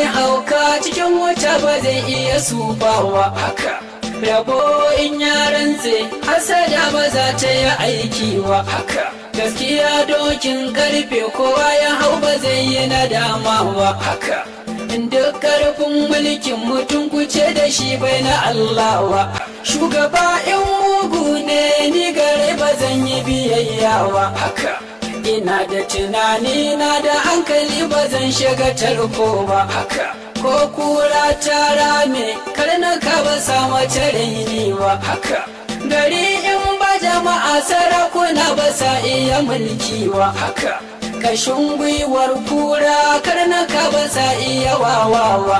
ya hauka cikin wuta ba zai iya sufawa haka. Rabo in ya rantse hasada ba za ta yi aiki wa haka. Gaskiya dokin ƙarfe kowa ya hau ba zai yi nadama wa haka. Duk ƙarfin mulkin mutum kuce da shi bai na Allah wa shugaba in mugu ne ni gare ba zan yi biyayya wa haka. Ina da tunani na da hankali ba zan shiga tarko ba. Haka. Ko kura ta rame karnaka ba sa mace raini ba. Haka. Gari in ba jama'a sarakuna ba sa iya mulki wa haka. Kashin gwiwar kura karnaka ba sa iya wawawa